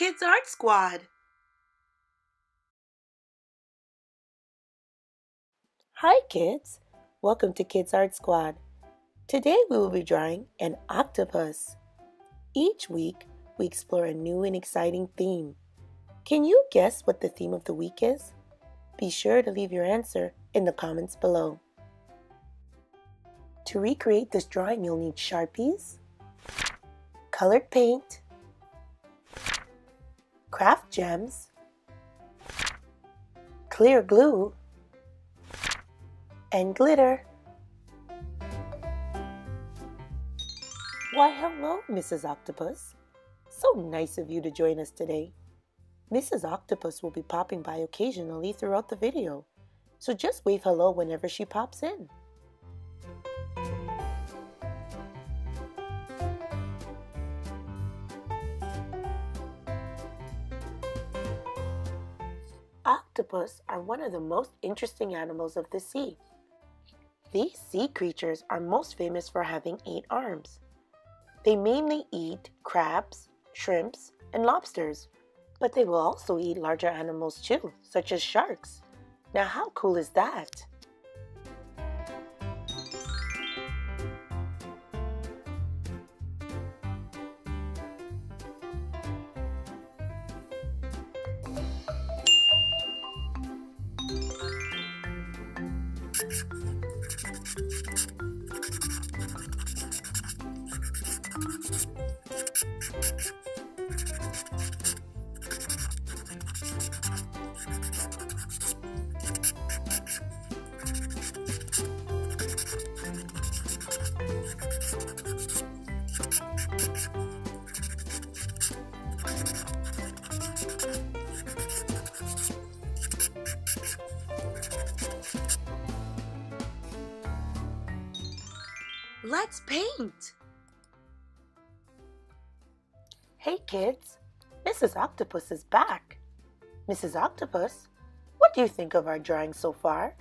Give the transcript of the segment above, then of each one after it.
Kids Art Squad. Hi kids, welcome to Kids Art Squad. Today we will be drawing an octopus. Each week we explore a new and exciting theme. Can you guess what the theme of the week is? Be sure to leave your answer in the comments below. To recreate this drawing you'll need Sharpies, colored paint, craft gems, clear glue, and glitter. Why, hello, Mrs. Octopus. So nice of you to join us today. Mrs. Octopus will be popping by occasionally throughout the video, so just wave hello whenever she pops in. Octopus are one of the most interesting animals of the sea. These sea creatures are most famous for having eight arms. They mainly eat crabs, shrimps, and lobsters, but they will also eat larger animals too, such as sharks. Now, how cool is that? Let's paint. Hey kids, Mrs. Octopus is back. Mrs. Octopus, what do you think of our drawing so far?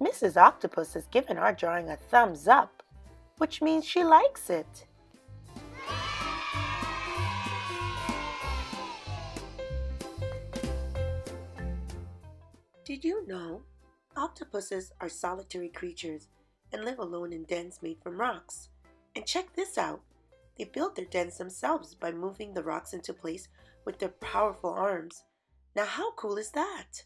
Mrs. Octopus has given our drawing a thumbs up, which means she likes it. Did you know octopuses are solitary creatures and live alone in dens made from rocks? And check this out. They build their dens themselves by moving the rocks into place with their powerful arms. Now how cool is that?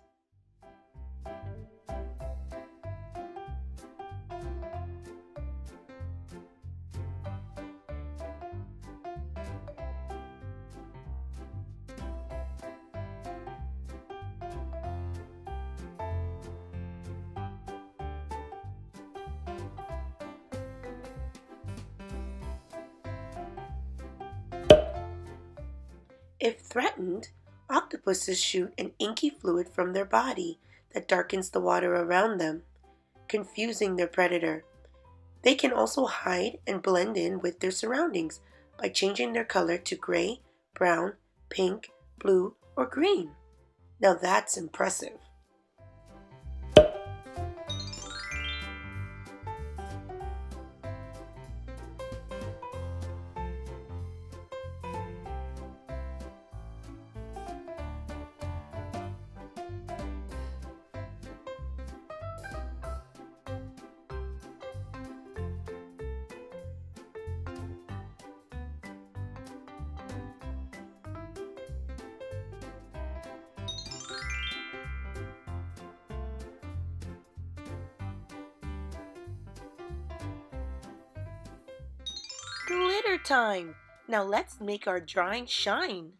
If threatened, octopuses shoot an inky fluid from their body that darkens the water around them, confusing their predator. They can also hide and blend in with their surroundings by changing their color to gray, brown, pink, blue, or green. Now that's impressive. Time! Now let's make our drawing shine.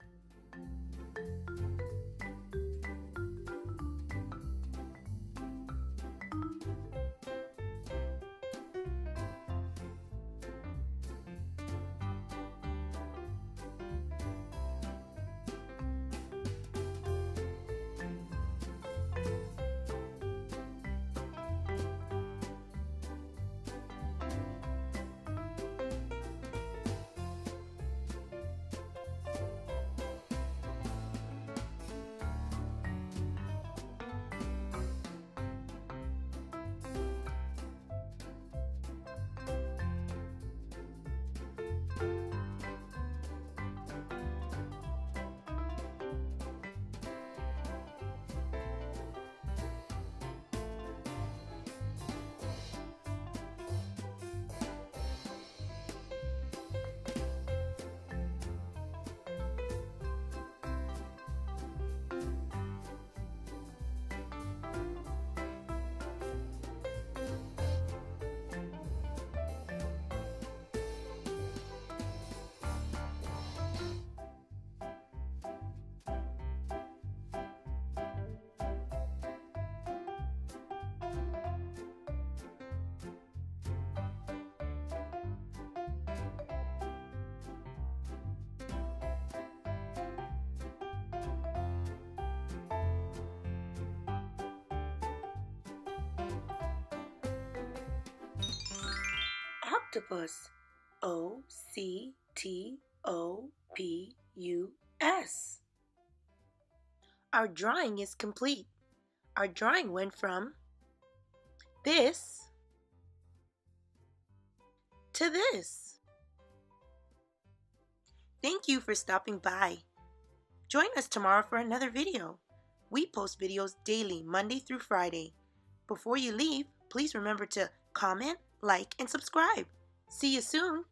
Octopus. O C T O P U S. Our drawing is complete. Our drawing went from this to this. Thank you for stopping by. Join us tomorrow for another video. We post videos daily, Monday through Friday. Before you leave, please remember to comment, like, and subscribe. See you soon.